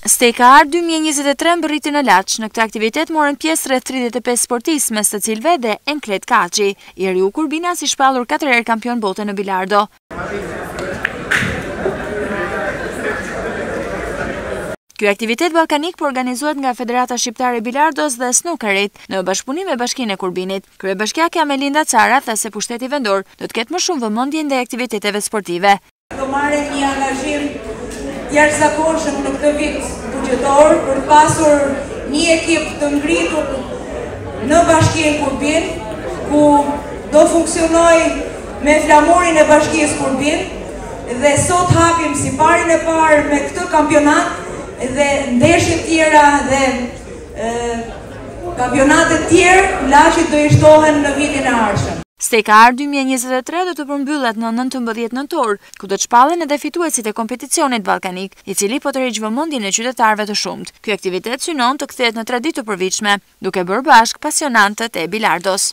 Steka Art dy mijë e njëzet e tre mbërriti në Laç. Në këtë aktivitet morën pjesë rreth tridhjetë e pesë sportistë, mes të cilëve dhe Enklet Kaçi, i riu kurbinas i shpallur katër herë kampion bote në bilardo. Ky aktivitet ballkanik po organizohet nga Federata Shqiptare e Bilardos dhe Snukerit, në bashkëpunim me Bashkinë e Kurbinit. Kryebashkiakja Majlinda Cara tha se pushteti vendor do të ketë më shumë vëmendje ndaj aktiviteteve sportive. Do marrë një angazhim të jashtëzakonshëm në këtë vit buxhetor për të pasur një ekip të ngritur në bashkinë Kurbin, ku do funksionojë me flamurin e bashkisë Kurbin, dhe sot hapim siparin e parë me këtë kampionat dhe ndeshje tjera dhe kampionate të tjerë Laçit do i shtohen në vitin e ardhshëm. Steka Art dy mijë e njëzet e tre do të përmbyllet në nëntëmbëdhjetë nëntor, ku do të shpallen edhe fituesit e kompeticionit ballkanik, i cili po tërheq vëmendjen e qytetarëve të shumtë. Ky aktivitet synon të kthehet në traditë të përvitshme, duke bërë bashkë pasionantët e bilardos.